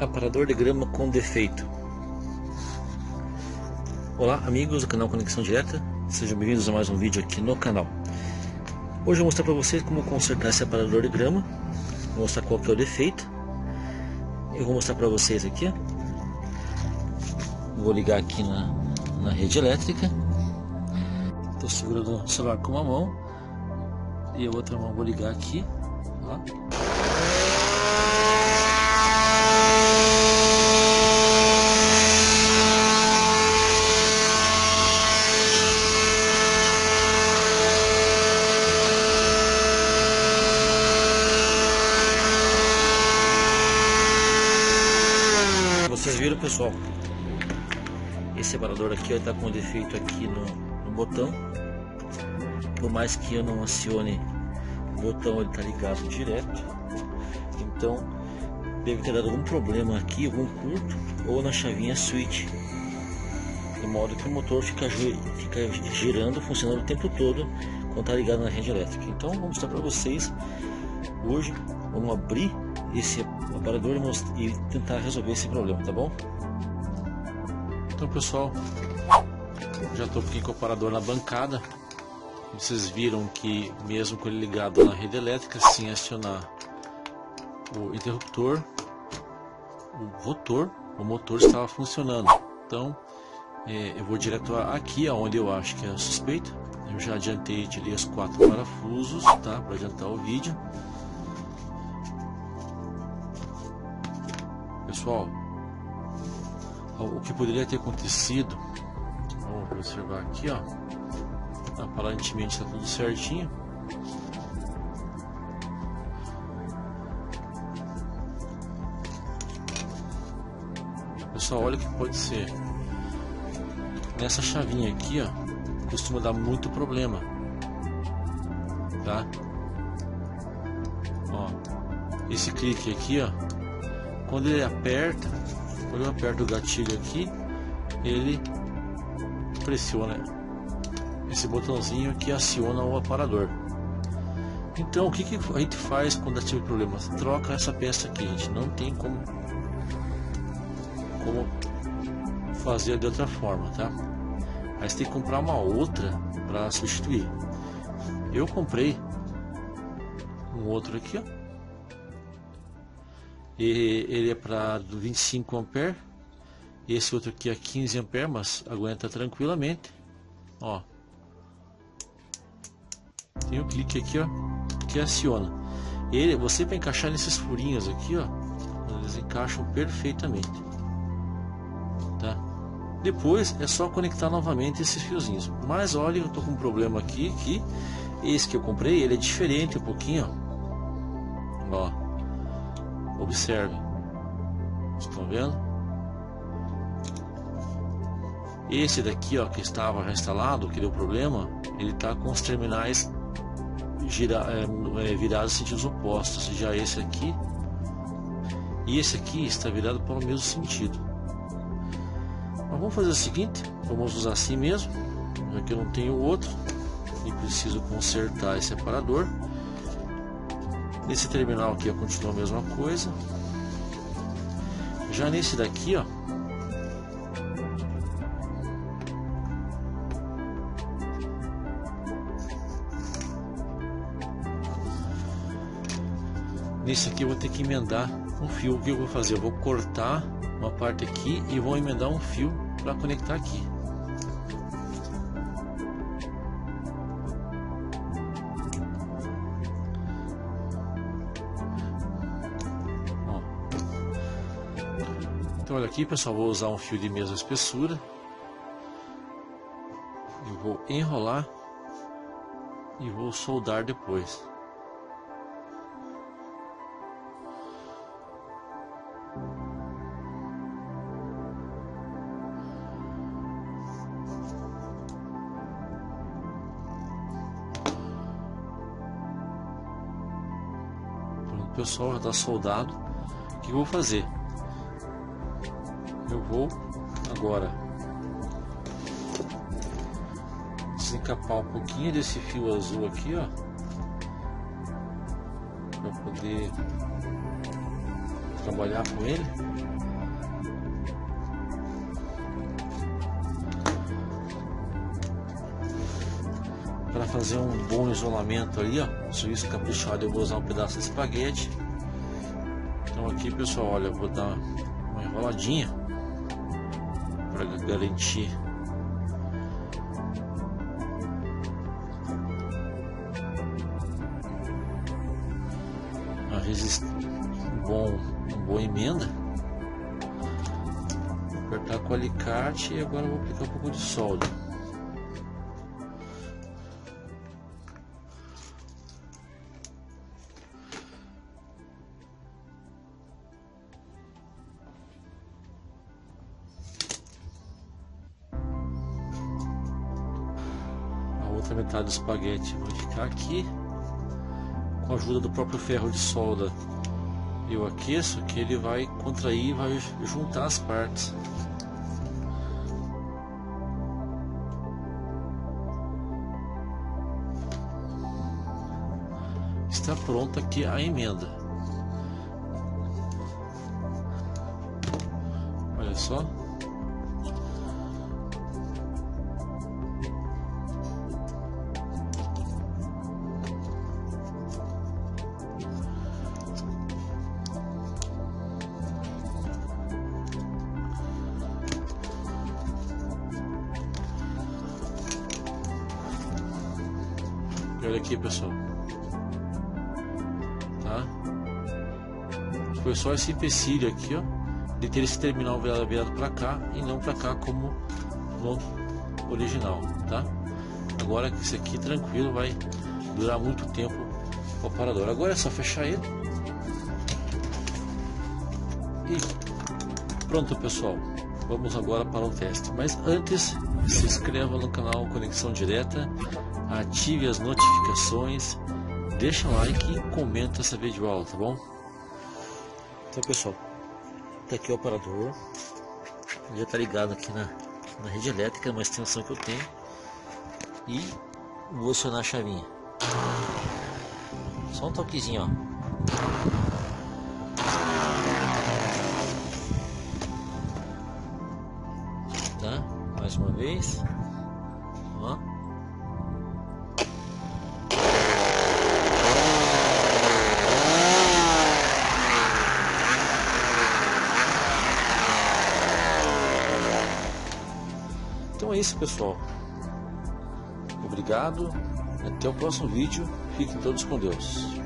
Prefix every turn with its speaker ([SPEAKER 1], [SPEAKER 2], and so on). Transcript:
[SPEAKER 1] Aparador de grama com defeito. Olá amigos do canal Conexão Direta, sejam bem-vindos a mais um vídeo aqui no canal. Hoje eu vou mostrar para vocês como consertar esse aparador de grama, vou mostrar qual que é o defeito. Eu vou mostrar para vocês aqui, vou ligar aqui na, na rede elétrica. Estou segurando o celular com uma mão e a outra mão vou ligar aqui. Ó. Vocês viram pessoal? Esse separador aqui está com defeito aqui no, no, botão. Por mais que eu não acione o botão, ele está ligado direto. Então deve ter dado algum problema aqui, algum curto ou na chavinha switch. De modo que o motor fica, fica girando, funcionando o tempo todo quando está ligado na rede elétrica. Então vou mostrar para vocês hoje. Vamos abrir esse aparador e tentar resolver esse problema, tá bom? Então pessoal, já estou aqui com o aparador na bancada. Vocês viram que mesmo com ele ligado na rede elétrica, sem acionar o interruptor, o rotor, o motor estava funcionando. Então é, eu vou direto aqui aonde eu acho que é suspeito. Eu já adiantei, tirei os quatro parafusos, tá? Para adiantar o vídeo. Pessoal, o que poderia ter acontecido, vamos observar aqui, ó, aparentemente está tudo certinho. Pessoal, olha o que pode ser. Nessa chavinha aqui, ó, costuma dar muito problema, tá? Ó, esse clique aqui, ó, quando ele aperta, quando eu aperto o gatilho aqui, ele pressiona esse botãozinho que aciona o aparador. Então o que, que a gente faz quando ativa problemas? Troca essa peça aqui, gente não tem como, como fazer de outra forma, tá? Aí você tem que comprar uma outra para substituir. Eu comprei um outro aqui, ó e ele é para 25 ampere. Esse outro aqui é 15 ampere mas aguenta tranquilamente. Ó. Tem um clique aqui ó que aciona. Ele você para encaixar nesses furinhos aqui ó eles encaixam perfeitamente. Tá? Depois é só conectar novamente esses fiozinhos. Mas olha eu tô com um problema aqui que esse que eu comprei ele é diferente um pouquinho ó, ó Observe. Estão vendo? Esse daqui, ó, que estava já instalado, que deu problema, ele está com os terminais gira, é, é, virados em sentidos opostos. Já esse aqui e esse aqui está virado para o mesmo sentido. Mas vamos fazer o seguinte, vamos usar assim mesmo, já que eu não tenho outro e preciso consertar esse separador. Nesse terminal aqui continua a mesma coisa. Já nesse daqui, ó, Nesse aqui eu vou ter que emendar um fio. O que eu vou fazer? Eu vou cortar uma parte aqui e vou emendar um fio para conectar aqui. Então olha aqui pessoal, vou usar um fio de mesma espessura. Eu vou enrolar e vou soldar depois. Pronto, pessoal, já está soldado. O que eu vou fazer? Eu vou agora desencapar um pouquinho desse fio azul aqui, ó, para poder trabalhar com ele. Para fazer um bom isolamento ali, ó, serviço caprichado, eu vou usar um pedaço de espaguete. Então aqui, pessoal, olha, vou dar uma enroladinha para garantir a resistência, bom, uma boa emenda. Vou apertar com o alicate e agora vou aplicar um pouco de solda. Metade do espaguete. Vai ficar aqui com a ajuda do próprio ferro de solda. Eu aqueço que ele vai contrair e vai juntar as partes. Está pronta aqui a emenda. Olha só olha aqui, pessoal. Tá? Foi só esse empecilho aqui, ó. De ter esse terminal virado, virado para cá e não para cá como no original, tá? Agora que esse aqui tranquilo vai durar muito tempo o aparador. Agora é só fechar ele. E pronto, pessoal. Vamos agora para o teste. Mas antes, se inscreva no canal Conexão Direta ative as notificações, deixa um like e comenta essa videoaula, tá bom? Então pessoal, tá aqui o operador, já tá ligado aqui na, na rede elétrica, é uma extensão que eu tenho e vou acionar a chavinha. Só um toquezinho, ó. Tá? Mais uma vez. Isso, pessoal. Obrigado. Até o próximo vídeo. Fiquem todos com Deus.